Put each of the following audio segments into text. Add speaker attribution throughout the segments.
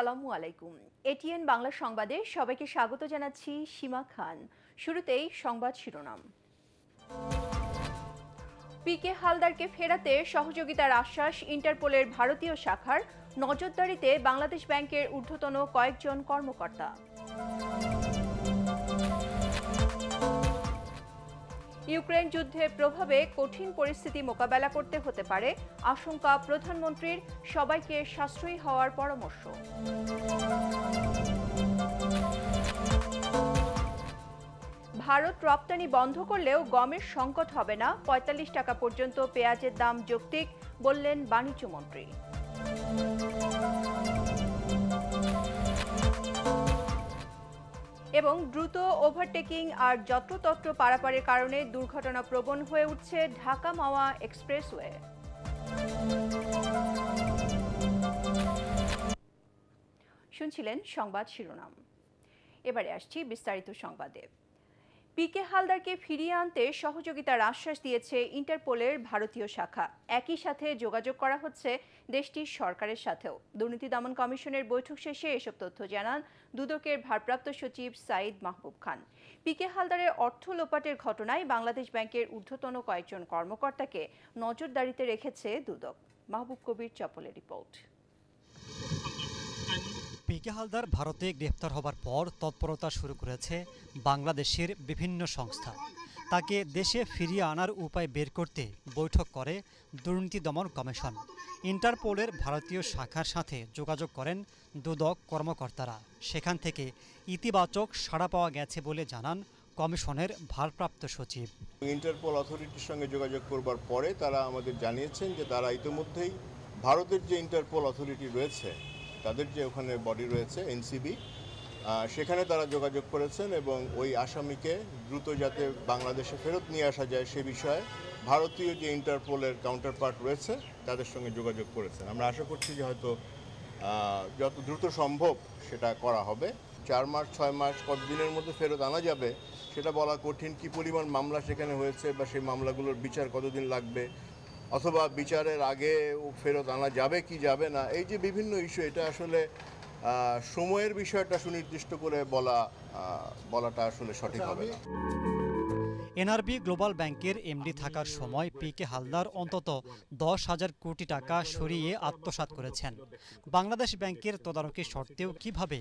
Speaker 1: আসসালামু আলাইকুম। এটিএন বাংলা সংবাদে সবাইকে স্বাগত জানাচ্ছি সীমা খান। শুরুতেই সংবাদ শিরোনাম। পিকে হালদারকে ফেরাতে সহযোগিতার আশ্বাস ইন্টারপোলের ভারতীয় শাখার নজরদারিতে বাংলাদেশ ব্যাংকের ঊর্ধ্বতন কয়েকজন কর্মকর্তা। ইউক্রেন যুদ্ধের প্রভাবে কঠিন পরিস্থিতি মোকাবেলা করতে হতে পারে, আশঙ্কা প্রধানমন্ত্রীর, সবাইকে সাশ্রয়ী হওয়ার পরামর্শ। ভারত রপ্তানি বন্ধ করলেও গমের সংকট হবে না, পঁয়তাল্লিশ টাকা পর্যন্ত পেঁয়াজের দাম যৌক্তিক, বললেন বাণিজ্যমন্ত্রী এবং দ্রুত ওভারটেকিং আর যত্রতত্র পারাপারের কারণে দুর্ঘটনা প্রবণ হয়ে উঠছে ঢাকা মাওয়া এক্সপ্রেসওয়ে। শুনছিলেন সংবাদ শিরোনাম। এবারে আসছি বিস্তারিত সংবাদে। পিকে হালদারকে ফিরিয়ে আনতে সহযোগিতার আশ্বাস দিয়েছে ইন্টারপোলের ভারতীয় শাখা। একই সাথে যোগাযোগ করা হচ্ছে দেশটির সরকারের সাথেও। দুর্নীতি দমন কমিশনের বৈঠক শেষে এসব তথ্য জানান দুদকের ভারপ্রাপ্ত সচিব সাইদ মাহবুব খান। পিকে হালদারের অর্থ লোপাটের ঘটনায় বাংলাদেশ ব্যাংকের ঊর্ধ্বতন কয়েকজন কর্মকর্তাকে নজরদারিতে রেখেছে দুদক। মাহবুব কবির চপলের রিপোর্ট।
Speaker 2: পিকে হালদার ভারতে গ্রেফতার হবার পর তৎপরতা শুরু করেছে বাংলাদেশের বিভিন্ন সংস্থা। তাকে দেশে ফিরিয়ে আনার উপায় বের করতে বৈঠক করে দুর্নীতি দমন কমিশন। ইন্টারপোলের ভারতীয় শাখার সাথে যোগাযোগ করেন দুদক কর্মকর্তারা। সেখান থেকে ইতিবাচক সাড়া পাওয়া গেছে বলে জানান কমিশনের ভারপ্রাপ্ত সচিব।
Speaker 3: ইন্টারপোল অথরিটির সঙ্গে যোগাযোগ করবার পরে তারা আমাদের জানিয়েছেন যে তারা ইতিমধ্যেই ভারতের যে ইন্টারপোল অথরিটি রয়েছে তাদের যে ওখানে বডি রয়েছে এনসিবি সেখানে তারা যোগাযোগ করেছেন এবং ওই আসামিকে দ্রুত যাতে বাংলাদেশে ফেরত নিয়ে আসা যায় সে বিষয়ে ভারতীয় যে ইন্টারপোলের কাউন্টার পার্ট রয়েছে, তাদের সঙ্গে যোগাযোগ করেছেন। আমরা আশা করছি যে হয়তো যত দ্রুত সম্ভব সেটা করা হবে। চার মাস, ছয় মাস, কতদিনের মধ্যে ফেরত আনা যাবে, সেটা বলা কঠিন। কি পরিমাণ মামলা সেখানে হয়েছে বা সেই মামলাগুলোর বিচার কতদিন লাগবে অথবা বিচারের আগে ফেরত আনা যাবে কি যাবে না এই যে বিভিন্ন ইস্যু এটা আসলে সময়ের বিষয়টা সুনির্দিষ্ট করে বলা বলাটা আসলে সঠিক হবে না।
Speaker 2: এনআরবি গ্লোবাল ব্যাংকের এমডি থাকার সময় পি কে হালদার অন্তত দশ হাজার কোটি টাকা সরিয়ে আত্মসাৎ করেছেন। বাংলাদেশ ব্যাংকের তদারকি সত্ত্বেও কীভাবে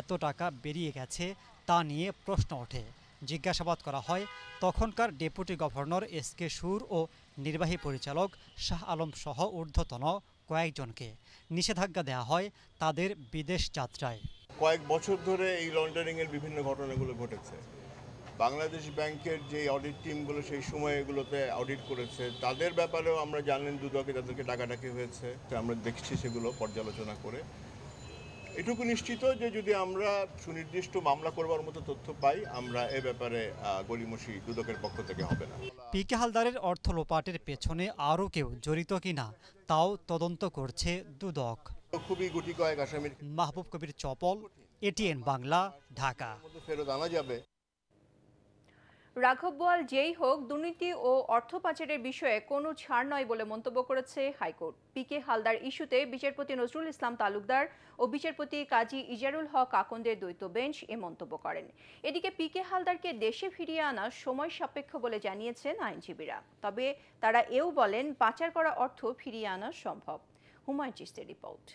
Speaker 2: এত টাকা বেরিয়ে গেছে তা নিয়ে প্রশ্ন ওঠে। জিজ্ঞাসাবাদ করা হয় তখনকার ডেপুটি গভর্নর এস কে সুর ও নির্বাহী পরিচালক শাহ আলম সহ ঊর্ধ্বতন কয়েকজনকে নিষেধাজ্ঞা দেওয়া হয় তাদের বিদেশ যাত্রায়।
Speaker 3: কয়েক বছর ধরে এই লন্ডারিংয়ের বিভিন্ন ঘটনাগুলো ঘটেছে। বাংলাদেশ ব্যাংকের যে অডিট টিমগুলো সেই সময় এগুলোতে অডিট করেছে, তাদের ব্যাপারেও আমরা জানেন দুদকে তাদেরকে ডাকাডাকি হয়েছে। আমরা দেখছি সেগুলো পর্যালোচনা করে। এটুকু নিশ্চিত যে যদি আমরা সুনির্দিষ্ট মামলা করবার মতো তথ্য পাই আমরা এ ব্যাপারে গলিমসি দুদকের পক্ষ থেকে হবে না।
Speaker 2: পিকে হালদারের অর্থ লোপাটের পেছনে আরও কেউ জড়িত কিনা তাও তদন্ত করছে দুদক।
Speaker 3: খুবই গুটি কয়েক আসামির
Speaker 2: মাহবুব কবির চপল এটিএন বাংলা ঢাকা।
Speaker 3: ফেরত আনা যাবে।
Speaker 1: রাঘব বোয়াল যেই হোক, দুর্নীতি ও অর্থ পাচারের বিষয়ে কোনো ছাড় নয় বলে মন্তব্য করেছে হাইকোর্ট। পিকে হালদার ইস্যুতে বিচারপতি নজরুল ইসলাম তালুকদার ও বিচারপতি কাজী ইজারুল হক আকন্দের দ্বৈত বেঞ্চ এ মন্তব্য করেন। এদিকে পিকে হালদারকে দেশে ফিরিয়ে আনা সময় সাপেক্ষ বলে জানিয়েছেন আইনজীবীরা। তবে তারা এও বলেন, পাচার করা অর্থ ফিরিয়ে আনা সম্ভব। হুমায়ুন চিস্তের রিপোর্ট।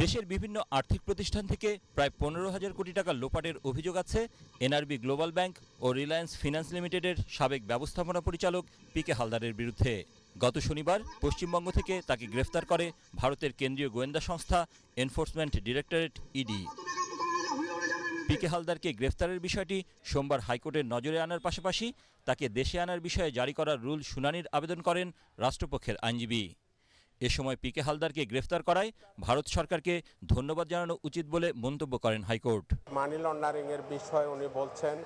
Speaker 4: দেশের বিভিন্ন আর্থিক প্রতিষ্ঠান থেকে প্রায় পনেরো হাজার কোটি টাকা লোপাটের অভিযোগ আছে এনআরবি গ্লোবাল ব্যাংক ও রিলায়েন্স ফিনান্স লিমিটেডের সাবেক ব্যবস্থাপনা পরিচালক পি কে হালদারের বিরুদ্ধে। গত শনিবার পশ্চিমবঙ্গ থেকে তাকে গ্রেফতার করে ভারতের কেন্দ্রীয় গোয়েন্দা সংস্থা এনফোর্সমেন্ট ডিরেক্টরেট ইডি। পিকে হালদারকে গ্রেফতারের বিষয়টি সোমবার হাইকোর্টের নজরে আনার পাশাপাশি তাকে দেশে আনার বিষয়ে জারি করা রুল শুনানির আবেদন করেন রাষ্ট্রপক্ষের আইনজীবী। এ সময় পিকে হালদারকে গ্রেফতার করায় ভারত সরকারকে ধন্যবাদ জানানো উচিত বলে মন্তব্য করেন হাইকোর্ট।
Speaker 5: মানি লন্ডারিং এর বিষয়ে উনি বলছেন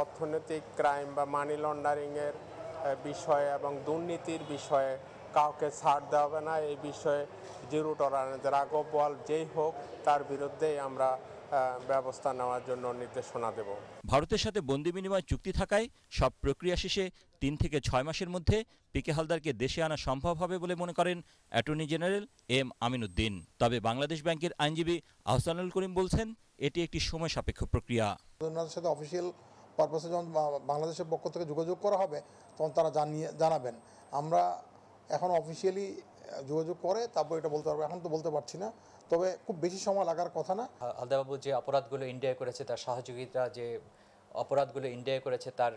Speaker 5: অর্থনৈতিক ক্রাইম বা মানি লন্ডারিং এর বিষয়ে এবং দুর্নীতির বিষয়ে কাউকে ছাড় দেওয়া হবে না। এই বিষয়ে জিরো টলারেন্স, রাঘব বোয়াল যেই হোক তার বিরুদ্ধেই আমরা ব্যবস্থা নেওয়ার জন্য নির্দেশনা দেব।
Speaker 4: ভারতের সাথে বন্দি বিনিময় চুক্তি থাকায় সব প্রক্রিয়া শেষে তিন থেকে ছয় মাসের মধ্যে পিকে হালদারকে দেশে আনা সম্ভব হবে বলে মনে করেন অ্যাটর্নি জেনারেল এম আমিনুদ্দিন। তবে বাংলাদেশ ব্যাংকের আইনজীবী আহসানুল করিম বলছেন এটি একটি সময় সাপেক্ষ প্রক্রিয়া।
Speaker 6: সাথে অফিসিয়াল পারপাসে যখন বাংলাদেশের পক্ষ থেকে যোগাযোগ করা হবে তখন তারা জানিয়ে জানাবেন। আমরা এখন অফিসিয়ালি যোগাযোগ করে তারপর এটা বলতে পারব। এখন তো বলতে পারছি না। তবে খুব বেশি সময় লাগার কথা না।
Speaker 7: হালদাবাবু যে অপরাধগুলো ইন্ডিয়া করেছে, তার সহযোগিতা, যে অপরাধগুলো ইন্ডিয়ায় করেছে, তার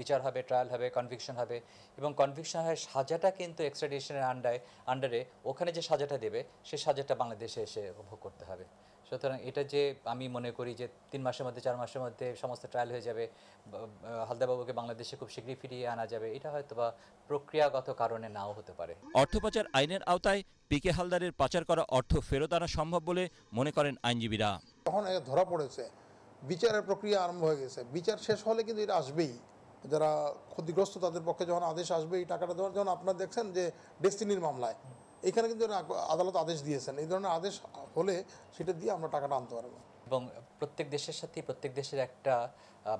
Speaker 7: বিচার হবে ট্রায়াল হবে কনভিকশন হবে এবং কনভিকশন হয় সাজাটা কিন্তু এক্সট্রাডিশনের আন্ডারে আন্ডারে ওখানে যে সাজাটা দেবে, সে সাজাটা বাংলাদেশে এসে ভোগ করতে হবে। সুতরাং এটা যে আমি মনে করি যে তিন মাসের মধ্যে চার মাসের মধ্যে সমস্ত ট্রায়াল হয়ে যাবে হালদাবাবুকে বাংলাদেশে খুব শীঘ্রই ফিরিয়ে আনা যাবে এটা হয়তো বা প্রক্রিয়াগত কারণে নাও হতে পারে।
Speaker 4: অর্থ পাচার আইনের আওতায় পিকে হালদারের পাচার করা অর্থ ফেরত আনা সম্ভব বলে মনে করেন আইনজীবীরা।
Speaker 6: তখন ধরা পড়েছে বিচারের প্রক্রিয়া আরম্ভ হয়ে গেছে বিচার শেষ হলে কিন্তু এটা আসবেই। যারা ক্ষতিগ্রস্ত তাদের পক্ষে যখন আদেশ আসবে এই টাকাটা দেওয়ার যেমন আপনারা দেখছেন যে ডেস্টিনির মামলায়। এখানে কিন্তু আদালত আদেশ দিয়েছেন। এই ধরনের আদেশ হলে সেটা দিয়ে আমরা টাকাটা আনতে পারব।
Speaker 7: এবং প্রত্যেক দেশের সাথে প্রত্যেক দেশের একটা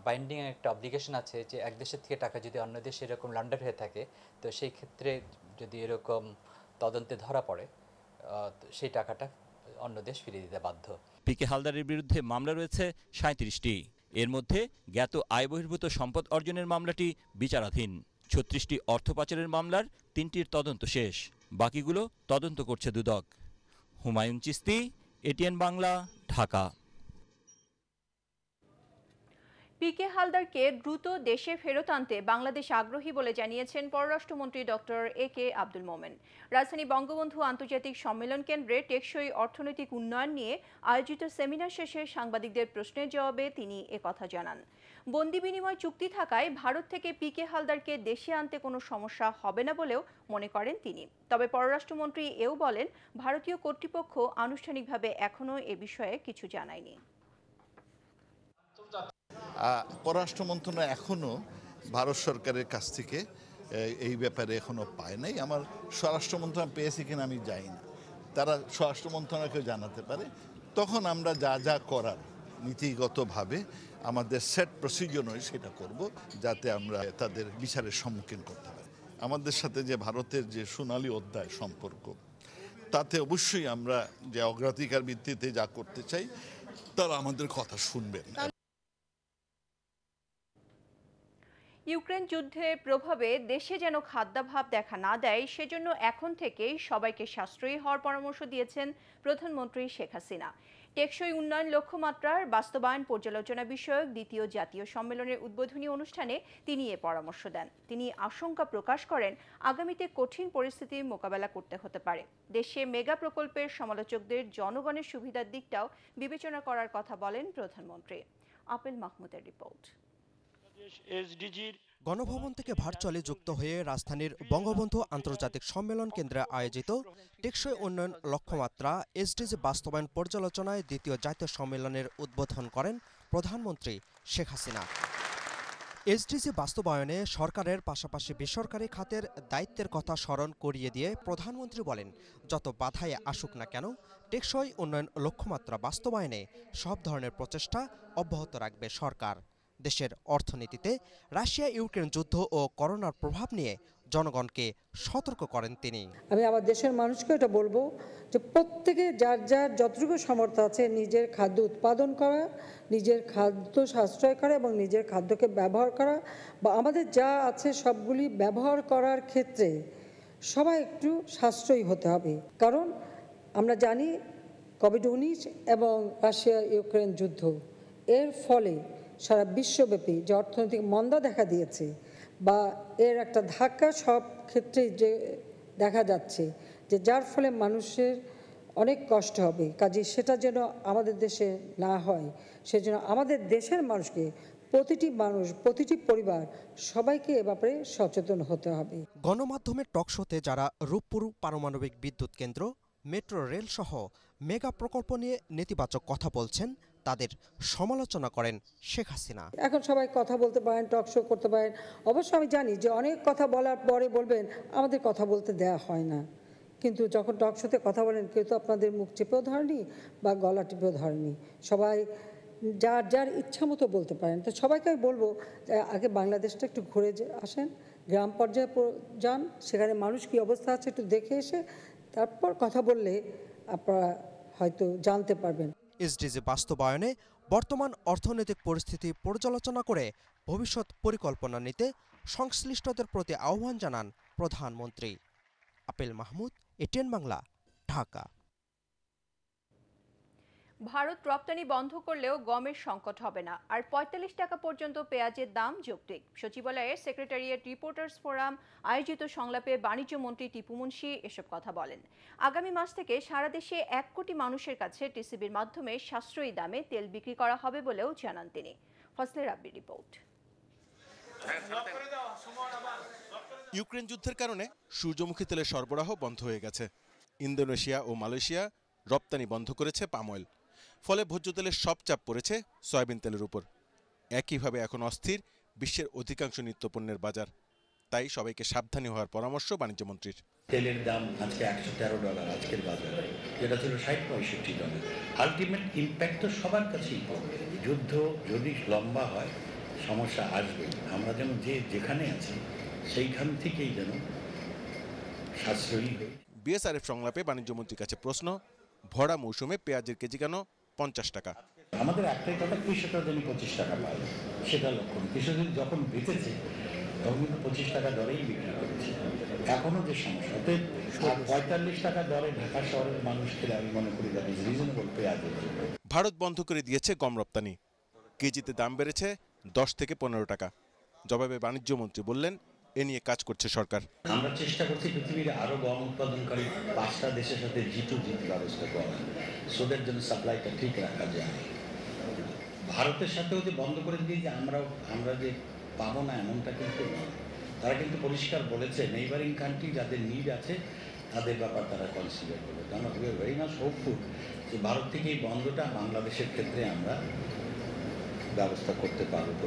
Speaker 7: বাইন্ডিং একটা অব্লিগেশন আছে যে এক দেশের থেকে টাকা যদি অন্য দেশে এরকম লান্ডার হয়ে থাকে তো সেই ক্ষেত্রে যদি এরকম তদন্তে ধরা পড়ে সেই টাকাটা অন্য দেশ ফিরিয়ে দিতে বাধ্য।
Speaker 4: পিকে হালদারের বিরুদ্ধে মামলা রয়েছে সাঁত্রিশটি এর মধ্যে জ্ঞাত আয় বহির্ভূত সম্পদ অর্জনের মামলাটি বিচারাধীন। ছত্রিশটি অর্থ পাচারের মামলার তিনটির তদন্ত শেষ। বাকিগুলো তদন্ত করছে দুদক। হুমায়ুন চিস্তি এটিএন বাংলা, ঢাকা।
Speaker 1: পিকে হালদারকে দ্রুত দেশে ফেরত আনতে বাংলাদেশ আগ্রহী বলে জানিয়েছেন পররাষ্ট্রমন্ত্রী ডক্টর এ কে আব্দুল মোমেন। রাজধানী বঙ্গবন্ধু আন্তর্জাতিক সম্মেলন কেন্দ্রে টেকসই অর্থনৈতিক উন্নয়ন নিয়ে আয়োজিত সেমিনার শেষে সাংবাদিকদের প্রশ্নের জবাবে তিনি একথা জানান। বন্দি বিনিময় চুক্তি থাকায় ভারত থেকে পিকে হালদারকে দেশে আনতে কোনো সমস্যা হবে না বলেও মনে করেন তিনি। তবে পররাষ্ট্রমন্ত্রী এও বলেন, ভারতীয় কর্তৃপক্ষ আনুষ্ঠানিকভাবে এখনও এ বিষয়ে কিছু জানায়নি।
Speaker 8: পররাষ্ট্র মন্ত্রণালয় এখনও ভারত সরকারের কাছ থেকে এই ব্যাপারে এখনও পায় নাই। আমার স্বরাষ্ট্র মন্ত্রণালয় পেয়েছে কিনা আমি যাই না। তারা স্বরাষ্ট্র মন্ত্রণালয়কে জানাতে পারে। তখন আমরা যা যা করার নীতিগতভাবে আমাদের সেট প্রসিডিওর নয় সেটা করব যাতে আমরা তাদের বিচারের সম্মুখীন করতে পারি। আমাদের সাথে যে ভারতের যে সোনালী অধ্যায় সম্পর্ক, তাতে অবশ্যই আমরা যে অগ্রাধিকার ভিত্তিতে যা করতে চাই, তারা আমাদের কথা শুনবেন।
Speaker 1: ইউক্রেন যুদ্ধের প্রভাবে দেশে যেন খাদ্যাভাব দেখা না দেয়, সেজন্য এখন থেকেই সবাইকে সাশ্রয়ী হওয়ার পরামর্শ দিয়েছেন প্রধানমন্ত্রী শেখ হাসিনা। টেকসই উন্নয়ন লক্ষ্যমাত্রার বাস্তবায়ন পর্যালোচনা বিষয়ক দ্বিতীয় জাতীয় সম্মেলনের উদ্বোধনী অনুষ্ঠানে তিনি এ পরামর্শ দেন। তিনি আশঙ্কা প্রকাশ করেন, আগামীতে কঠিন পরিস্থিতি মোকাবেলা করতে হতে পারে। দেশে মেগা প্রকল্পের সমালোচকদের জনগণের সুবিধার দিকটাও বিবেচনা করার কথা বলেন প্রধানমন্ত্রী। আপেল মাহমুদের রিপোর্ট।
Speaker 9: গণভবন থেকে ভার্চুয়ালি যুক্ত হয়ে রাজধানীর বঙ্গবন্ধু আন্তর্জাতিক সম্মেলন কেন্দ্রে আয়োজিত টেকসই উন্নয়ন লক্ষ্যমাত্রা, এসডিজি বাস্তবায়ন পর্যালোচনায় দ্বিতীয় জাতীয় সম্মেলনের উদ্বোধন করেন প্রধানমন্ত্রী শেখ হাসিনা। এসডিজি বাস্তবায়নে সরকারের পাশাপাশি বেসরকারি খাতের দায়িত্বের কথা স্মরণ করিয়ে দিয়ে প্রধানমন্ত্রী বলেন, যত বাধাই আসুক না কেন, টেকসই উন্নয়ন লক্ষ্যমাত্রা বাস্তবায়নে সব ধরনের প্রচেষ্টা অব্যাহত রাখবে সরকার। দেশের অর্থনীতিতে রাশিয়া ইউক্রেন যুদ্ধ ও করোনার প্রভাব নিয়ে জনগণকে সতর্ক করেন তিনি।
Speaker 10: আমি আমার দেশের মানুষকে এটা বলব যে প্রত্যেকে যার যার যতটুকু সামর্থ্য আছে নিজের খাদ্য উৎপাদন করা, নিজের খাদ্য সাশ্রয় করা এবং নিজের খাদ্যকে ব্যবহার করা বা আমাদের যা আছে সবগুলি ব্যবহার করার ক্ষেত্রে সবাই একটু সাশ্রয়ী হতে হবে। কারণ আমরা জানি কোভিড উনিশ এবং রাশিয়া ইউক্রেন যুদ্ধ। এর ফলে সারা বিশ্বব্যাপী যে অর্থনৈতিক মন্দা দেখা দিয়েছে বা এর একটা ধাক্কা সব ক্ষেত্রেই যে দেখা যাচ্ছে যে যার ফলে মানুষের অনেক কষ্ট হবে। কাজে সেটা যেন আমাদের দেশে না হয় সেজন্য আমাদের দেশের মানুষকে প্রতিটি মানুষ, প্রতিটি পরিবার সবাইকে এ ব্যাপারে সচেতন হতে হবে।
Speaker 9: গণমাধ্যমের টকশোতে যারা রূপপুর পারমাণবিক বিদ্যুৎ কেন্দ্র, মেট্রো রেল সহ মেগা প্রকল্প নিয়ে নেতিবাচক কথা বলছেন তাদের সমালোচনা করেন শেখ হাসিনা।
Speaker 10: এখন সবাই কথা বলতে পারেন টক শো করতে পারেন। অবশ্য আমি জানি যে অনেক কথা বলার পরে বলবেন, আমাদের কথা বলতে দেয়া হয় না। কিন্তু যখন টক শোতে কথা বলেন, কেউ তো আপনাদের মুখ চেপেও ধরেনি বা গলা টিপেও ধরেনি। সবাই যার যার ইচ্ছা মতো বলতে পারেন। তো সবাইকে আমি বলব আগে বাংলাদেশটা একটু ঘুরে আসেন, গ্রাম পর্যায়ে যান, সেখানে মানুষ কী অবস্থা আছে একটু দেখে এসে, তারপর কথা বললে আপনারা হয়তো জানতে পারবেন।
Speaker 9: এসডিজি বাস্তবায়নে বর্তমান অর্থনৈতিক পরিস্থিতি পর্যালোচনা করে ভবিষ্যৎ পরিকল্পনা নিতে সংশ্লিষ্টদের প্রতি আহ্বান জানান প্রধানমন্ত্রী। আপেল মাহমুদ এটিএন বাংলা, ঢাকা।
Speaker 1: ভারত রপ্তানি বন্ধ করলেও গমের সংকট হবে না। আর পঁয়তাল্লিশ টাকা পর্যন্ত পেঁয়াজের দাম যৌক্তিক। সচিবালয়ের সেক্রেটারিয়েট রিপোর্টার্স ফোরাম আয়োজিত সংলাপে বাণিজ্য মন্ত্রী টিপু মুন্সি এসব কথা বলেন। আগামী মাস থেকে সারা দেশে এক কোটি মানুষের কাছে টিসিবির মাধ্যমে সাশ্রয়ী দামে তেল বিক্রি করা হবে বলেও জানান তিনি। ফজলে রাব্বি রিপোর্ট।
Speaker 11: ইউক্রেন যুদ্ধের কারণে সূর্যমুখী তেলের সরবরাহ বন্ধ হয়ে গেছে। ইন্দোনেশিয়া ও মালয়েশিয়া রপ্তানি বন্ধ করেছে পাম অয়েল ফলে ভোজ্য তেলের সব চাপ পড়েছে সয়াবিন তেলের উপর। একইভাবে এখন অস্থির বিশ্বের অধিকাংশ নিত্যপণ্যের বাজার। তাই সবাইকে সাবধানী হওয়ার পরামর্শ বাণিজ্যমন্ত্রীর
Speaker 12: তেলের দাম আজকে একশো তেরো ডলার আজকের বাজারে। যেটা ছিল ষাট পঁয়ষট্টি ডলার। আলটিমেট ইম্প্যাক্ট তো সবার কাছেই পড়বে। যুদ্ধ যদি লম্বা হয় সমস্যা আসবে আমরা যেন যে যেখানে আছি সেইখান থেকেই যেন সাশ্রয়ী
Speaker 11: বিএসআরএফ সংলাপে বাণিজ্যমন্ত্রীর কাছে প্রশ্ন ভরা মৌসুমে পেঁয়াজের কেজি কেন পঞ্চাশ টাকা।
Speaker 12: আমাদের একটাই কথা কৃষকরা যেন পঁচিশ টাকা পায় সেটা লক্ষণ কৃষকের যখন বেঁচেছে তখন কিন্তু পঁচিশ টাকা দরেই বিক্রি করেছে। এখনও যে সমস্যা অতএব পঁয়তাল্লিশ টাকা দরে ঢাকা শহরের মানুষকে আমি মনে করি দ্যাট ইজ রিজনেবল জন্য
Speaker 11: ভারত বন্ধ করে দিয়েছে গম রপ্তানি। কেজিতে দাম বেড়েছে দশ থেকে পনেরো টাকা। জবাবে বাণিজ্যমন্ত্রী বললেন এ নিয়ে কাজ করছে সরকার।
Speaker 12: আমরা চেষ্টা করছি পৃথিবীর আরও গম উৎপাদনকারী পাঁচটা দেশের সাথে জি টু জি ব্যবস্থা করা সোদের জন্য সাপ্লাইটা ঠিক রাখা যায়। ভারতের সাথেও যে বন্ধ করে দিয়ে যে আমরাও আমরা যে পাবো না এমনটা কিন্তু তারা কিন্তু পরিষ্কার বলেছে নেইবারিং কান্ট্রি যাদের নিড আছে, তাদের ব্যাপার তারা কনসিডার করবে। আমরা ভেরি মাস হোপফুল যে ভারত থেকে এই বন্ধটা বাংলাদেশের ক্ষেত্রে আমরা ব্যবস্থা করতে পারব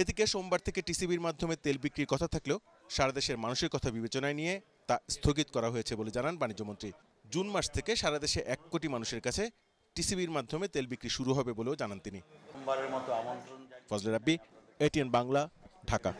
Speaker 11: এদিকে সোমবার থেকে টিসিবির মাধ্যমে তেল বিক্রির কথা থাকলেও সারা দেশের মানুষের কথা বিবেচনায় নিয়ে তা স্থগিত করা হয়েছে বলে জানান বাণিজ্যমন্ত্রী। জুন মাস থেকে সারা দেশে এক কোটি মানুষের কাছে টিসিবির মাধ্যমে তেল বিক্রি শুরু হবে বলেও জানান তিনি। ফজলে রাব্বি এটিএন বাংলা ঢাকা।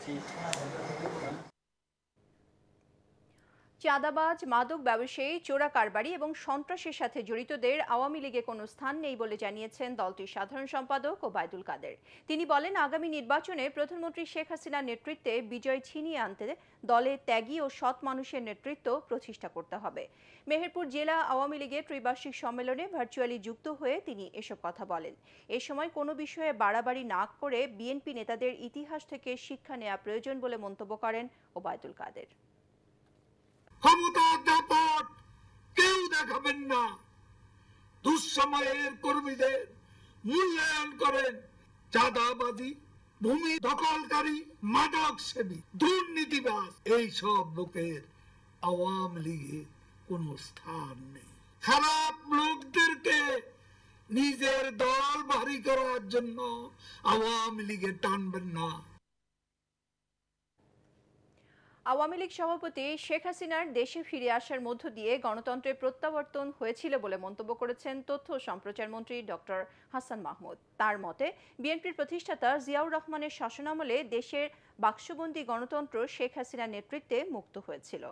Speaker 1: চাঁদাবাজ, মাদক ব্যবসায়ী, চোরা কারবারি এবং সন্ত্রাসের সাথে জড়িতদের আওয়ামী লীগে কোনো স্থান নেই বলে জানিয়েছেন দলটির সাধারণ সম্পাদক ওবায়দুল কাদের। তিনি বলেন, আগামী নির্বাচনে প্রধানমন্ত্রী শেখ হাসিনার নেতৃত্বে বিজয় ছিনিয়ে আনতে দলে ত্যাগী ও সৎ মানুষের নেতৃত্ব প্রতিষ্ঠা করতে হবে। মেহেরপুর জেলা আওয়ামী লীগের ত্রিবার্ষিক সম্মেলনে ভার্চুয়ালি যুক্ত হয়ে তিনি এসব কথা বলেন। এ সময় কোনো বিষয়ে বাড়াবাড়ি না করে বিএনপি নেতাদের ইতিহাস থেকে শিক্ষা নেওয়া প্রয়োজন বলে মন্তব্য করেন ওবায়দুল কাদের।
Speaker 13: ক্ষমতার দাপট কেউ দেখাবেন না। দুঃসময়ের কর্মীদের মূল্যায়ন করেন চাঁদাবাদী ভূমি দখলকারী, মাদক সেবী, দুর্নীতিবাজ। এই সব লোকের আওয়ামী লীগে কোনো স্থান নেই। খারাপ লোকদেরকে নিজের দল ভারী করার জন্য আওয়ামী লীগে টানবেন না।
Speaker 1: আওয়ামী লীগ সভাপতি শেখ হাসিনার দেশে ফিরে আসার মধ্য দিয়ে গণতন্ত্রের প্রত্যাবর্তন হয়েছিল বলে মন্তব্য করেছেন তথ্য সম্প্রচার মন্ত্রী ডক্টর হাসান মাহমুদ। তার মতে, বিএনপির প্রতিষ্ঠাতা জিয়াউর রহমানের শাসনামলে দেশের বাক্সবন্দি গণতন্ত্র শেখ হাসিনার নেতৃত্বে মুক্ত হয়েছিল।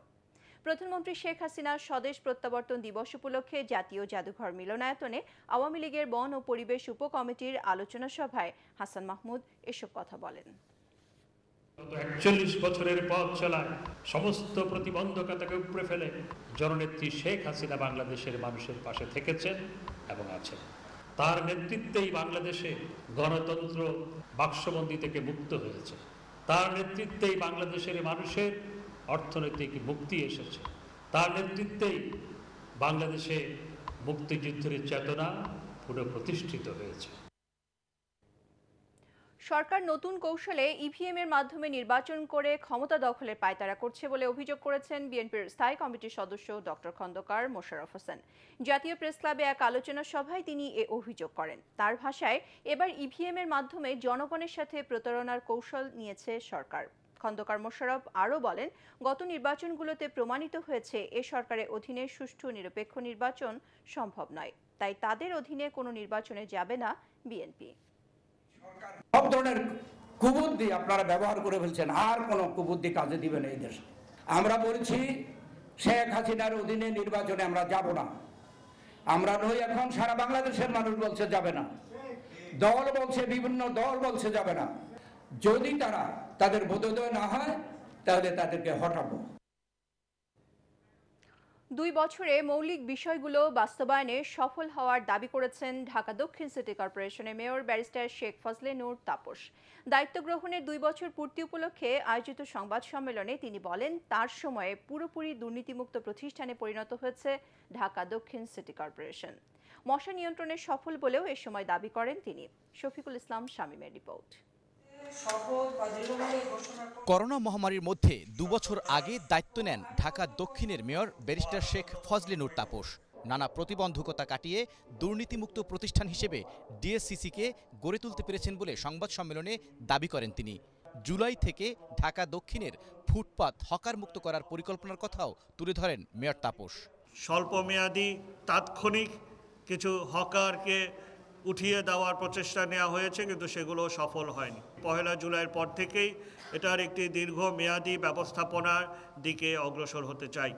Speaker 1: প্রধানমন্ত্রী শেখ হাসিনার স্বদেশ প্রত্যাবর্তন দিবস উপলক্ষে জাতীয় জাদুঘর মিলনায়তনে আওয়ামী লীগের বন ও পরিবেশ উপকমিটির আলোচনা সভায় হাসান মাহমুদ এসব কথা বলেন।
Speaker 14: একচল্লিশ বছরের পথ চলায় সমস্ত প্রতিবন্ধকতাকে উপড়ে ফেলে জননেত্রী শেখ হাসিনা বাংলাদেশের মানুষের পাশে থেকেছেন এবং আছেন। তার নেতৃত্বেই বাংলাদেশে গণতন্ত্র বাক্সবন্দি থেকে মুক্ত হয়েছে। তার নেতৃত্বেই বাংলাদেশের মানুষের অর্থনৈতিক মুক্তি এসেছে। তার নেতৃত্বেই বাংলাদেশে মুক্তিযুদ্ধের চেতনা পুনঃপ্রতিষ্ঠিত হয়েছে।
Speaker 1: সরকার নতুন কৌশলে ইভিএম এর মাধ্যমে নির্বাচন করে ক্ষমতা দখলের পায়তারা করছে বলে অভিযোগ করেছেন বিএনপির স্থায়ী কমিটির সদস্য ডক্টর খন্দকার মোশাররফ হোসেন। জাতীয় প্রেস ক্লাবে এক আলোচনা সভায় তিনি এ অভিযোগ করেন। তার ভাষায়, এবার ইভিএম এর মাধ্যমে জনগণের সাথে প্রতারণার কৌশল নিয়েছে সরকার। খন্দকার মোশাররফ আরও বলেন, গত নির্বাচনগুলোতে প্রমাণিত হয়েছে এ সরকারের অধীনে সুষ্ঠু, নিরপেক্ষ নির্বাচন সম্ভব নয়। তাই তাদের অধীনে কোনো নির্বাচনে যাবে না বিএনপি
Speaker 15: সব ধরনের কুবুদ্ধি আপনারা ব্যবহার করে ফেলছেন। আর কোনো কুবুদ্ধি কাজে দিবেন এই দেশে। আমরা বলছি, শেখ হাসিনার অধীনে নির্বাচনে আমরা যাব না। আমরা নই এখন, সারা বাংলাদেশের মানুষ বলছে যাবে না। দল বলছে, বিভিন্ন দল বলছে যাবে না। যদি তারা তাদের বোধোদয় না হয়, তাহলে তাদেরকে হটাবো।
Speaker 1: দুই বছরে মৌলিক বিষয়গুলো বাস্তবায়নে সফল হওয়ার দাবি করেছেন ঢাকা দক্ষিণ সিটি কর্পোরেশনের মেয়র ব্যারিস্টার শেখ ফজলে নূর তাপস। দায়িত্ব গ্রহণের দুই বছর পূর্তি উপলক্ষে আয়োজিত সংবাদ সম্মেলনে তিনি বলেন, তার সময়ে পুরোপুরি দুর্নীতিমুক্ত প্রতিষ্ঠানে পরিণত হয়েছে ঢাকা দক্ষিণ সিটি কর্পোরেশন। মশা নিয়ন্ত্রণে সফল বলেও এ সময় দাবি করেন তিনি। শফিকুল ইসলাম শামীমের রিপোর্ট।
Speaker 16: করোনা মহামারীর মধ্যে দুবছর আগে দায়িত্ব নেন ঢাকা দক্ষিণের মেয়র ব্যারিস্টার শেখ ফজলে নূর তাপস। নানা প্রতিবন্ধকতা কাটিয়ে দুর্নীতিমুক্ত প্রতিষ্ঠান হিসেবে ডিএসসিসিকে গড়ে তুলতে পেরেছেন বলে সংবাদ সম্মেলনে দাবি করেন তিনি। জুলাই থেকে ঢাকা দক্ষিণের ফুটপাত হকার মুক্ত করার পরিকল্পনার কথাও তুলে ধরেন মেয়র তাপস।
Speaker 17: স্বল্পমেয়াদী, তাৎক্ষণিক কিছু হকারকে উঠিয়ে দেওয়ার প্রচেষ্টা নেওয়া হয়েছে, কিন্তু সেগুলো সফল হয়নি। পহেলা জুলাইয়ের পর থেকেই এটার একটি দীর্ঘমেয়াদী ব্যবস্থাপনার দিকে অগ্রসর হতে চাই।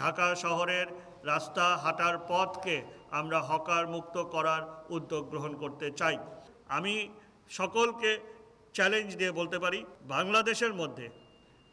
Speaker 17: ঢাকা শহরের রাস্তা হাঁটার পথকে আমরা হকার মুক্ত করার উদ্যোগ গ্রহণ করতে চাই। আমি সকলকে চ্যালেঞ্জ দিয়ে বলতে পারি, বাংলাদেশের মধ্যে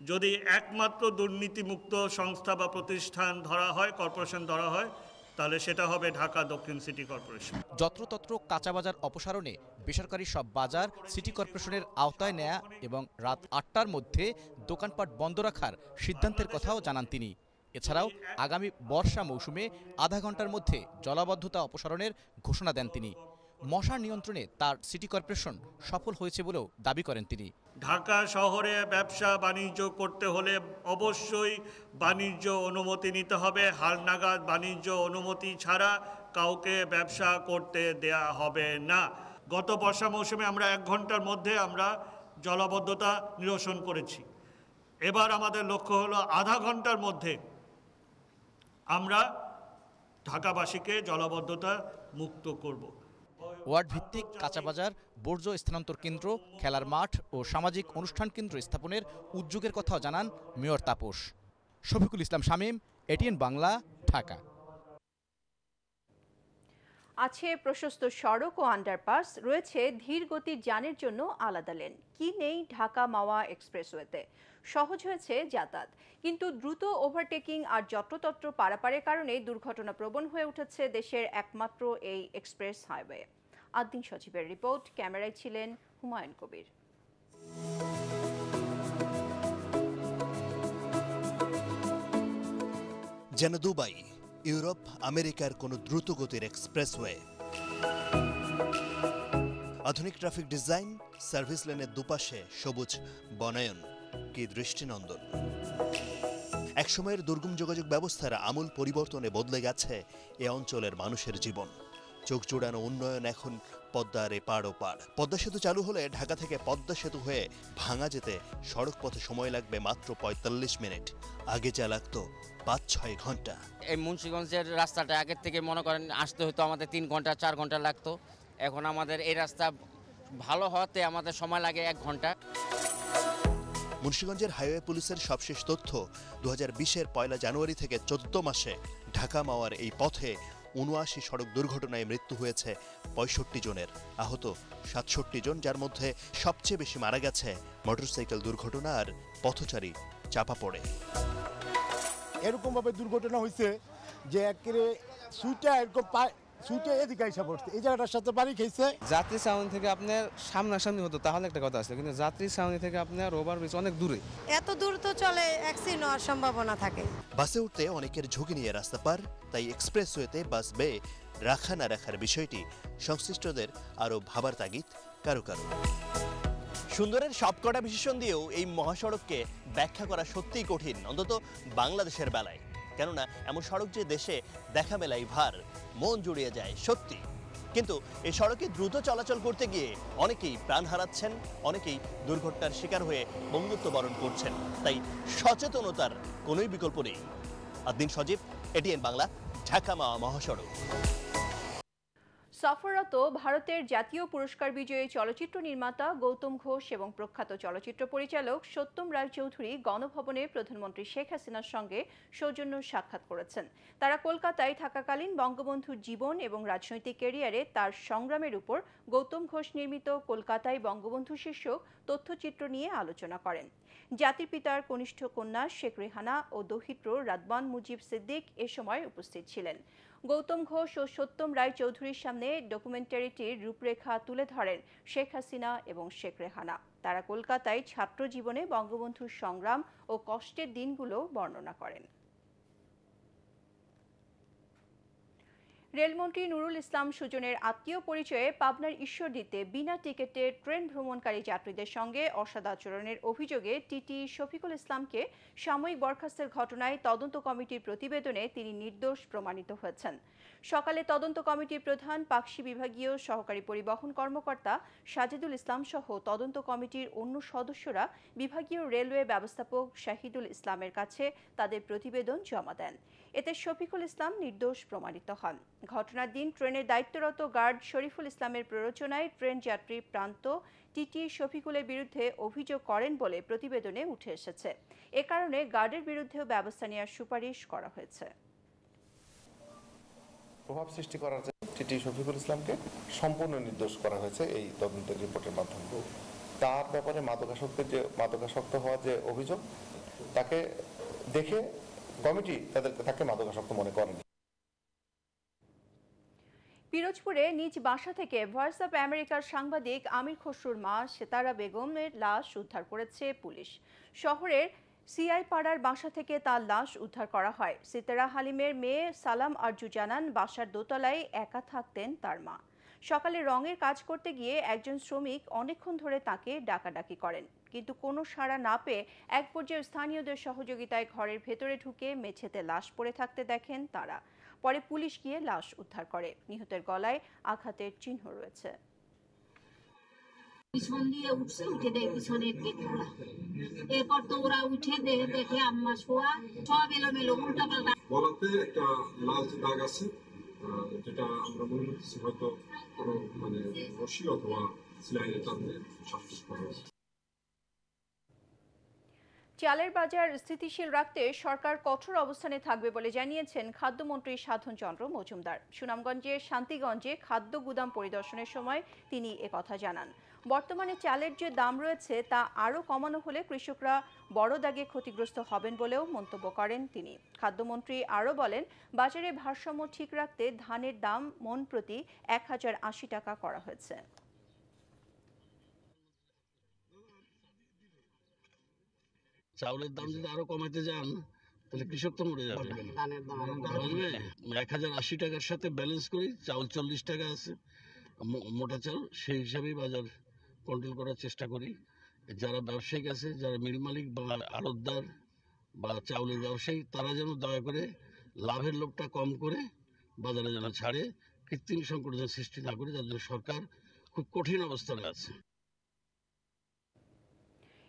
Speaker 17: যদি একমাত্র দুর্নীতিমুক্ত সংস্থা বা প্রতিষ্ঠান ধরা হয়, কর্পোরেশন ধরা হয় তাহলে সেটা হবে ঢাকা দক্ষিণ সিটি কর্পোরেশন।
Speaker 16: যত্রতত্র কাঁচাবাজার অপসারণে বেসরকারি সব বাজার, সিটি কর্পোরেশনের আওতায় নেয়া এবং রাত আটটার মধ্যে দোকানপাট বন্ধ রাখার সিদ্ধান্তের কথাও জানান তিনি। এছাড়াও আগামী বর্ষা মৌসুমে আধা ঘণ্টার মধ্যে জলাবদ্ধতা অপসারণের ঘোষণা দেন তিনি। মশা নিয়ন্ত্রণে তার সিটি কর্পোরেশন সফল হয়েছে বলেও দাবি করেন তিনি।
Speaker 17: ঢাকা শহরে ব্যবসা বাণিজ্য করতে হলে অবশ্যই বাণিজ্য অনুমতি নিতে হবে। হালনাগাদ বাণিজ্য অনুমতি ছাড়া কাউকে ব্যবসা করতে দেয়া হবে না। গত বর্ষা মৌসুমে আমরা এক ঘণ্টার মধ্যে আমরা জলাবদ্ধতা নিরসন করেছি। এবার আমাদের লক্ষ্য হলো আধা ঘণ্টার মধ্যে আমরা ঢাকাবাসীকে জলাবদ্ধতা মুক্ত করব।
Speaker 16: ওয়ার্ড ভিত্তিক কাঁচাবাজার বর্জ্য স্থানান্তর কেন্দ্র, খেলার মাঠ ও সামাজিক অনুষ্ঠান কেন্দ্র স্থাপনের উদ্যোগের কথাও জানান মেয়র তাপস। শফিকুল ইসলাম শামীম, এটিএন বাংলা, ঢাকা।
Speaker 1: আছে প্রশস্ত সড়ক ও আন্ডারপাস রয়েছে ধীর গতির যানের জন্য আলাদা লেন কি নেই ঢাকা মাওয়া এক্সপ্রেসওয়েতে সহজ হয়েছে যাতায়াত। কিন্তু দ্রুত ওভারটেকিং আর যত্রতত্র পারাপারের কারণে দুর্ঘটনা প্রবণ হয়ে উঠেছে দেশের একমাত্র এই এক্সপ্রেস হাইওয়ে আদ্দিন সচিবের রিপোর্ট। ক্যামেরায় ছিলেন হুমায়ুন কবির।
Speaker 18: যেন দুবাই, ইউরোপ, আমেরিকার কোনো দ্রুতগতির এক্সপ্রেসওয়ে। আধুনিক ট্রাফিক ডিজাইন, সার্ভিস লেনের দুপাশে সবুজ বনায়ন, কি দৃষ্টিনন্দন। একসময়ের দুর্গম যোগাযোগ ব্যবস্থার আমূল পরিবর্তনে বদলে গেছে এ অঞ্চলের মানুষের জীবন। চোখ জোড়ানো উন্নয়ন এখন পদ্মার এপাড় ওপাড়। পদ্মা সেতু চালু হলে ঢাকা থেকে পদ্মা সেতু হয়ে ভাঙা যেতে সড়ক পথে সময় লাগবে মাত্র পঁয়তাল্লিশ মিনিট। আগে যা লাগতো পাঁচ ছয় ঘণ্টা।
Speaker 19: এই মুন্সিগঞ্জের রাস্তাটা আগের থেকে মনে করেন আসতে হতো আমাদের তিন ঘণ্টা চার ঘণ্টা লাগতো। এখন আমাদের এই রাস্তা ভালো হওয়াতে আমাদের সময় লাগে এক ঘণ্টা।
Speaker 18: মুন্সিগঞ্জের হাইওয়ে পুলিশের সবশেষ তথ্য দু হাজার বিশের পয়লা জানুয়ারি থেকে চোদ্দ মাসে ঢাকা মাওয়ার এই পথে উনআশি সড়ক দুর্ঘটনায় মৃত্যু হয়েছে পঁয়ষট্টি জনের। আহত সাতষট্টি জন, যার মধ্যে সবচেয়ে বেশি মারা গেছে মোটরসাইকেল দুর্ঘটনা আর পথচারী চাপা পড়ে।
Speaker 20: এরকমভাবে দুর্ঘটনা হয়েছে যে একেবারে সুইটা এরকম পায় সুইটা এদিকে এসে পড়ছে এই জায়গাটার সাথে বাড়ি খেয়েছে
Speaker 21: যাত্রী সাউনি থেকে আপনার সামনাসামনি হতো তাহলে একটা কথা আছে কিন্তু যাত্রী সাউনি থেকে আপনার ওভার ব্রিজ অনেক দূরে।
Speaker 22: এত দূর তো চলে অ্যাক্সিডেন্ট হওয়ার সম্ভাবনা থাকে।
Speaker 18: বাসে উঠতে অনেকের ঝুঁকি নিয়ে রাস্তা পার তাই এক্সপ্রেসওয়েতে বাস বেয়ে রাখা না রাখার বিষয়টি সংশ্লিষ্টদের আরও ভাবার তাগিদ কারও কারও। সুন্দরের সবকটা বিশেষণ দিয়েও এই মহাসড়ককে ব্যাখ্যা করা সত্যিই কঠিন অন্তত বাংলাদেশের বেলায়। কেননা এমন সড়ক যে দেশে দেখা মেলাই ভার, মন জুড়িয়ে যায় সত্যি। কিন্তু এই সড়কে দ্রুত চলাচল করতে গিয়ে অনেকেই প্রাণ হারাচ্ছেন, অনেকেই দুর্ঘটনার শিকার হয়ে বন্ধুত্ব বরণ করছেন। তাই সচেতনতার কোনোই বিকল্প নেই। আদিন সজীব এটিএন বাংলা, ঢাকা মাওয়া মহাসড়ক
Speaker 1: সফররত ভারতের জাতীয় পুরস্কার বিজয়ী চলচ্চিত্র নির্মাতা গৌতম ঘোষ এবং প্রখ্যাত চলচ্চিত্র পরিচালক সত্যম রায়চৌধুরী গণভবনে প্রধানমন্ত্রী শেখ হাসিনার সঙ্গে সৌজন্য সাক্ষাৎ করেছেন। তারা কলকাতায় থাকাকালীন বঙ্গবন্ধুর জীবন এবং রাজনৈতিক ক্যারিয়ারে তার সংগ্রামের উপর গৌতম ঘোষ নির্মিত কলকাতায় বঙ্গবন্ধু শীর্ষক তথ্যচিত্র নিয়ে আলোচনা করেন। জাতির পিতার কনিষ্ঠ কন্যা শেখ রেহানা ও দহিত্র রাদবান মুজিব সিদ্দিক এ সময় উপস্থিত ছিলেন। গৌতম ঘোষ ও সত্যম রায় চৌধুরীর সামনে ডকুমেন্টারিটির রূপরেখা তুলে ধরেন শেখ হাসিনা এবং শেখ রেহানা। তারা কলকাতায় ছাত্র জীবনে বঙ্গবন্ধুর সংগ্রাম ও কষ্টের দিনগুলো বর্ণনা করেন। রেলমন্ত্রী নুরুল ইসলাম সুজনের আত্মীয় পরিচয়ে পাবনার ঈশ্বরদীতে বিনা টিকেটে ট্রেন ভ্রমণকারী যাত্রীদের সঙ্গে অসদাচরণের অভিযোগে টিটি শফিকুল ইসলামকে সাময়িক বরখাস্তের ঘটনায় তদন্ত কমিটির প্রতিবেদনে তিনি নির্দোষ প্রমাণিত হয়েছেন। সকালে তদন্ত কমিটির প্রধান পাকশি বিভাগীয় সহকারী পরিবহন কর্মকর্তা সাজিদুল ইসলাম সহ তদন্ত কমিটির অন্য সদস্যরা বিভাগীয় রেলওয়ে ব্যবস্থাপক শাহিদুল ইসলামের কাছে তাদের প্রতিবেদন জমা দেন। এতে শফিকুল ইসলাম নির্দোষ প্রমাণিত হন। ঘটনার দিন ট্রেনের দায়িত্বরত গার্ড শরীফুল ইসলামের প্ররোচনায় ট্রেন যাত্রী প্রান্ত টিটি শফিকুলের বিরুদ্ধে অভিযোগ করেন বলে প্রতিবেদনে উঠে এসেছে। এ কারণে গার্ডের বিরুদ্ধেও ব্যবস্থা নেওয়ার সুপারিশ করা হয়েছে।
Speaker 23: প্রভাব সৃষ্টি করার টিটি শফিকুল ইসলামকে সম্পূর্ণ নির্দোষ করা হয়েছে এই তদন্তের রিপোর্টের মাধ্যমে। তার ব্যাপারে মাদকাসক্তের যে মাদকাসক্ত হওয়ার যে অভিযোগ, তাকে দেখে কমিটি তাদেরকে তাকে মাদকাসক্ত মনে করেনি।
Speaker 1: পিরোজপুরে নিজ বাসা থেকে ভয়েস অব আমেরিকার সাংবাদিক আমির খসরুর মা সেতারা বেগমের লাশ উদ্ধার করেছে পুলিশ। শহরের সিআই পাড়ার বাসা থেকে তার লাশ উদ্ধার করা হয়। সিতারা হালিমের মেয়ে সালাম আরজু জানান, বাসার দোতলায় একা থাকতেন তার মা। সকালে রঙের কাজ করতে গিয়ে একজন শ্রমিক অনেকক্ষণ ধরে তাকে ডাকাডাকি করেন। কিন্তু কোনো সাড়া না পেয়ে এক পর্যায়ে স্থানীয়দের সহযোগিতায় ঘরের ভেতরে ঢুকে মেঝেতে লাশ পড়ে থাকতে দেখেন তারা। পরে পুলিশ গিয়ে লাশ উদ্ধার করে। নিহতের গলায় আঘাতের চিহ্ন রয়েছে।
Speaker 24: পিছন দিয়ে উঠছে উঠে দেয় পিছনের গেট খোলা এরপর তো ওরা উঠে দেখে দেখে আম্মা শোয়া সব এলোমেলো উল্টা পাল্টা
Speaker 25: গলাতে একটা লাল দাগ আছে যেটা আমরা মনে করতেছি হয়তো কোনো মানে রশি অথবা করা
Speaker 1: চালের বাজার স্থিতিশীল রাখতে সরকার কঠোর অবস্থানে থাকবে বলে জানিয়েছেন খাদ্যমন্ত্রী সাধন চন্দ্র মজুমদার। সুনামগঞ্জের শান্তিগঞ্জে খাদ্য গুদাম পরিদর্শনের সময় তিনি একথা জানান। বর্তমানে চালের যে দাম রয়েছে তা আরও কমানো হলে কৃষকরা বড় দাগে ক্ষতিগ্রস্ত হবেন বলেও মন্তব্য করেন তিনি। খাদ্যমন্ত্রী আরও বলেন, বাজারে ভারসাম্য ঠিক রাখতে ধানের দাম মন প্রতি এক হাজার আশি টাকা করা হয়েছে।
Speaker 26: চাউলের দাম যদি আরও কমাতে যান তাহলে কৃষক তো মরে যাবে। এক হাজার আশি টাকার সাথে ব্যালেন্স করি চাউল চল্লিশ টাকা আছে। মোটা চাল সেই হিসাবেই বাজার কন্ট্রোল করার চেষ্টা করি। যারা ব্যবসায়িক আছে যারা মিল মালিক বা আড়তদার বা চাউলের ব্যবসায়ী তারা যেন দয়া করে লাভের লোভটা কম করে বাজারে যেন ছাড়ে কৃত্রিম সংকট যেন সৃষ্টি না করে যার জন্য সরকার খুব কঠিন অবস্থানে আছে।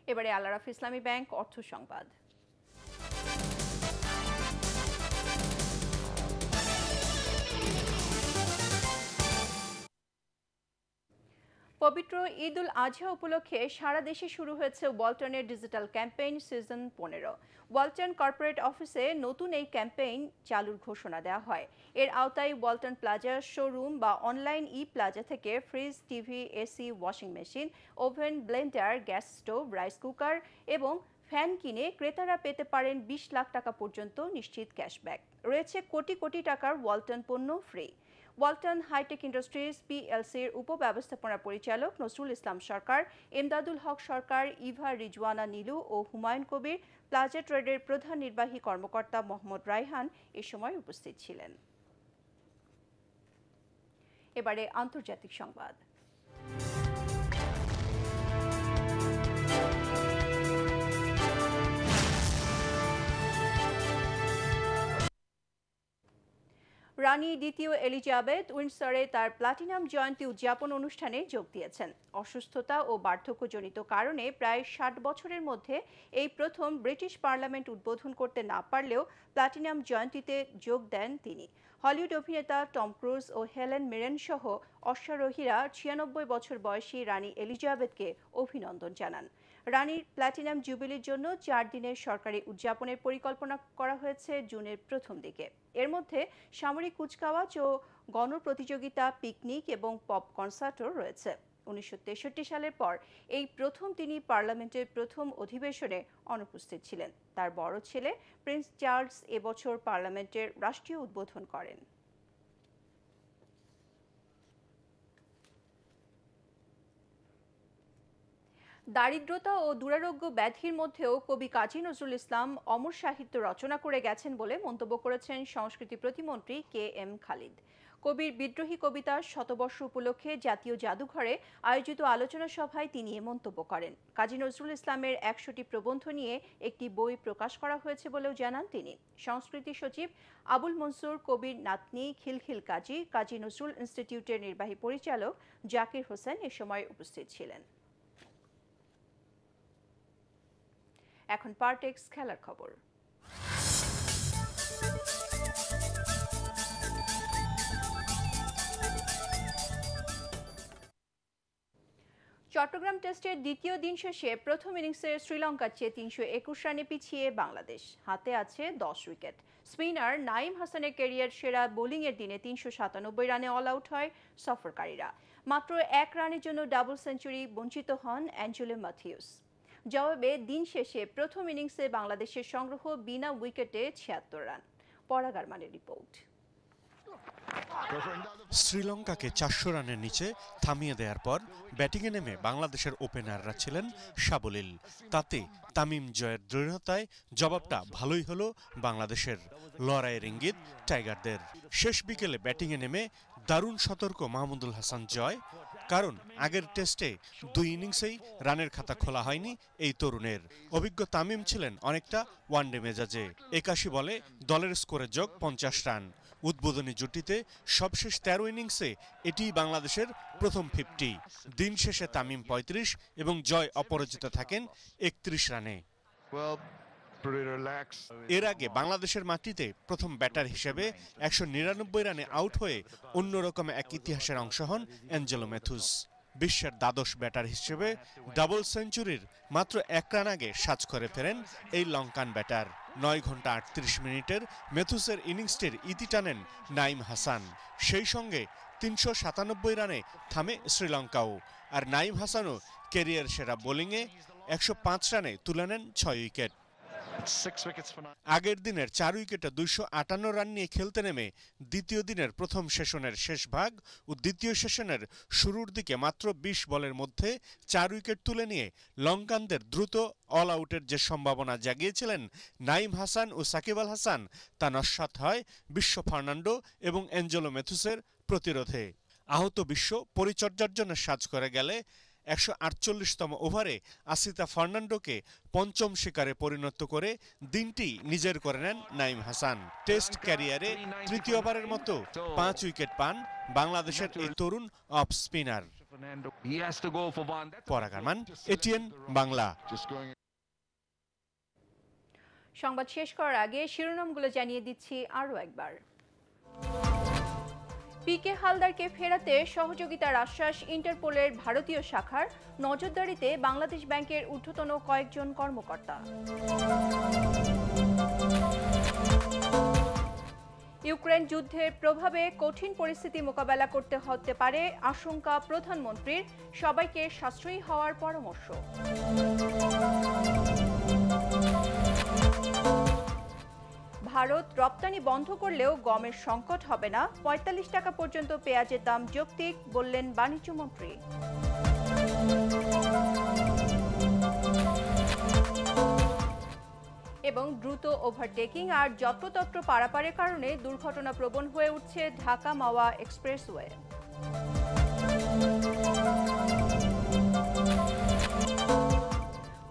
Speaker 1: এবারে আলারাফ ইসলামী ব্যাংক অর্থ সংবাদ। পবিত্র ঈদ উল আজহা উপলক্ষে সারা দেশে শুরু হয়েছে ওয়ালটনের ডিজিটাল ক্যাম্পেইন সিজন পনেরো। ওয়ালটন কর্পোরেট অফিসে নতুন এই ক্যাম্পেইন চালুর ঘোষণা দেওয়া হয়। এর আওতায় ওয়ালটন প্লাজা শোরুম বা অনলাইন ই প্লাজা থেকে fridge, TV, AC, washing machine, oven, blender, gas stove, rice cooker এবং ফ্যান কিনে ক্রেতারা পেতে পারেন বিশ লাখ টাকা পর্যন্ত নিশ্চিত ক্যাশব্যাক। রয়েছে কোটি কোটি টাকার ওয়ালটন পণ্য ফ্রি। ওয়ালটন হাইটেক ইন্ডাস্ট্রিজ পিএলসির উপব্যবস্থাপনা পরিচালক নজরুল ইসলাম সরকার, এমদাদুল হক সরকার, ইভা রিজওয়ানা নীলু ও হুমায়ুন কবির, প্লাজা ট্রেডের প্রধান নির্বাহী কর্মকর্তা মোহাম্মদ রায়হান এ সময় উপস্থিত ছিলেন। এবারে আন্তর্জাতিক সংবাদ। রানী দ্বিতীয় এলিজাবেথ উইন্ডসরে তার প্লাটিনাম জয়ন্তী উদযাপন অনুষ্ঠানে যোগ দিয়েছেন। অসুস্থতা ও বার্ধক্যজনিত কারণে প্রায় ষাট বছরের মধ্যে এই প্রথম ব্রিটিশ পার্লামেন্ট উদ্বোধন করতে না পারলেও প্লাটিনাম জয়ন্তীতে যোগ দেন তিনি। হলিউড অভিনেতা টম ক্রুজ ও হেলেন মিরেন সহ অশ্বারোহীরা ছিয়ানব্বই বছর বয়সী রানী এলিজাবেথকে অভিনন্দন জানান। রানীর প্ল্যাটিনাম জুবিলির জন্য চার দিনের সরকারি উদযাপনের পরিকল্পনা করা হয়েছে জুনের প্রথম দিকে। এর মধ্যে সামরিক কুচকাওয়াজ ও গণপ্রতিযোগিতা, পিকনিক এবং পপ কনসার্টও রয়েছে। উনিশশো তেষট্টি সালের পর এই প্রথম তিনি পার্লামেন্টের প্রথম অধিবেশনে অনুপস্থিত ছিলেন। তার বড় ছেলে প্রিন্স চার্লস এবছর পার্লামেন্টের রাষ্ট্রীয় উদ্বোধন করেন। দারিদ্রতা ও দুরারোগ্য ব্যাধির মধ্যেও কবি কাজী নজরুল ইসলাম অমর সাহিত্য রচনা করে গেছেন বলে মন্তব্য করেছেন সংস্কৃতি প্রতিমন্ত্রী কে এম খালিদ। কবির বিদ্রোহী কবিতার শতবর্ষ উপলক্ষে জাতীয় জাদুঘরে আয়োজিত আলোচনা সভায় তিনি এ মন্তব্য করেন। কাজী নজরুল ইসলামের একশোটি প্রবন্ধ নিয়ে একটি বই প্রকাশ করা হয়েছে বলেও জানান তিনি। সংস্কৃতি সচিব আবুল মনসুর, কবির নাতনি খিলখিল কাজী কাজী নজরুল ইনস্টিটিউটের নির্বাহী পরিচালক জাকির হোসেন এ সময় উপস্থিত ছিলেন। এখন পার্টেক্স খেলার খবর। চট্টগ্রাম টেস্টের দ্বিতীয় দিন শেষে প্রথম ইনিংসে শ্রীলঙ্কার চেয়ে তিনশো একুশ রানে পিছিয়ে বাংলাদেশ। হাতে আছে দশ উইকেট। স্পিনার নাইম হাসানের ক্যারিয়ার সেরা বোলিংয়ের দিনে তিনশো সাতানব্বই রানে অল আউট হয় সফরকারীরা। মাত্র এক রানের জন্য ডাবল সেঞ্চুরি বঞ্চিত হন অ্যাঞ্জেলো ম্যাথিউস জবাবে দিন শেষে প্রথম ইনিংসে বাংলাদেশের সংগ্রহ বিনা উইকেটে ছিয়াত্তর রান। পরাগার রিপোর্ট।
Speaker 11: শ্রীলঙ্কাকে চারশো রানের নিচে থামিয়ে দেওয়ার পর ব্যাটিংয়ে নেমে বাংলাদেশের ওপেনাররা ছিলেন সাবলীল। তাতে তামিম জয়ের দৃঢ়তায় জবাবটা ভালোই হলো বাংলাদেশের লড়াইয়ের ইঙ্গিত টাইগারদের। শেষ বিকেলে ব্যাটিংয়ে নেমে দারুণ সতর্ক মাহমুদুল হাসান জয় কারণ আগের টেস্টে দুই ইনিংসেই রানের খাতা খোলা হয়নি এই তরুণের। অভিজ্ঞ তামিম ছিলেন অনেকটা ওয়ানডে মেজাজে। একাশি বলে দলের স্কোরের যোগ পঞ্চাশ রান। উদ্বোধনী জুটিতে সবশেষ তেরো ইনিংসে এটিই বাংলাদেশের প্রথম ফিফটি। দিন শেষে তামিম পঁয়ত্রিশ এবং জয় অপরাজিত থাকেন একত্রিশ রানে। এর আগে বাংলাদেশের মাটিতে প্রথম ব্যাটার হিসেবে একশো নিরানব্বই রানে আউট হয়ে অন্যরকম এক ইতিহাসের অংশ হন অ্যাঞ্জেলো ম্যাথুস। বিশ্বের দ্বাদশ ব্যাটার হিসেবে ডাবল সেঞ্চুরির মাত্র এক রান আগে সাজ করে ফেরেন এই লঙ্কান ব্যাটার। নয় ঘণ্টা আটত্রিশ মিনিটের মেথুসের ইনিংসটির ইতি টানেন নাইম হাসান। সেই সঙ্গে তিনশো সাতানব্বই রানে থামে শ্রীলঙ্কাও। আর নাইম হাসানও কেরিয়ার সেরা বোলিংয়ে একশো পাঁচ রানে তুলে নেন ছয় উইকেট। আগের দিনের চার উইকেটে দুইশো আটান্ন রান নিয়ে খেলতে নেমে দ্বিতীয় দিনের প্রথম সেশনের শেষ ভাগ ও দ্বিতীয় সেশনের শুরুর দিকে মাত্র বিশ বলের মধ্যে চার উইকেট তুলে নিয়ে লঙ্কানদের দ্রুত অল আউটের যে সম্ভাবনা জাগিয়েছিলেন নাইম হাসান ও সাকিব আল হাসান, তা নস্বাত হয় বিশ্ব ফার্নান্ডো এবং অ্যাঞ্জেলো মেথুসের প্রতিরোধে। আহত বিশ্ব পরিচর্যার জন্য সাজ করে গেলে একশো আটচল্লিশতম ওভারে আসিতা ফার্নান্ডোকে পঞ্চম শিকারে পরিণত করে দিনটি নিজের করে নেন নাইম হাসান। টেস্ট ক্যারিয়ারে তৃতীয়বারের মতো পাঁচ উইকেট পান বাংলাদেশের এই তরুণ অফ স্পিনার। এটিএন বাংলা।
Speaker 1: সংবাদ শেষ করার আগে শিরোনামগুলো জানিয়ে দিচ্ছি আরও একবার। পিকে হালদারকে ফেরাতে সহযোগিতার আশ্বাস ইন্টারপোলের ভারতীয় শাখার নজরদারিতে বাংলাদেশ ব্যাংকের ঊর্ধ্বতন কয়েকজন কর্মকর্তা। ইউক্রেন যুদ্ধের প্রভাবে কঠিন পরিস্থিতি মোকাবেলা করতে হতে পারে আশঙ্কা প্রধানমন্ত্রীর। সবাইকে সাশ্রয়ী হওয়ার পরামর্শ। ভারত রপ্তানি বন্ধ করলেও গমের সংকট হবে না। পঁয়তাল্লিশ টাকা পর্যন্ত পেঁয়াজের দাম যৌক্তিক বললেন বাণিজ্যমন্ত্রী এবং দ্রুত ওভারটেকিং আর যত্রতত্র পারাপারের কারণে দুর্ঘটনা প্রবণ হয়ে উঠছে ঢাকা মাওয়া এক্সপ্রেসওয়ে।